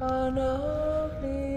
unholy.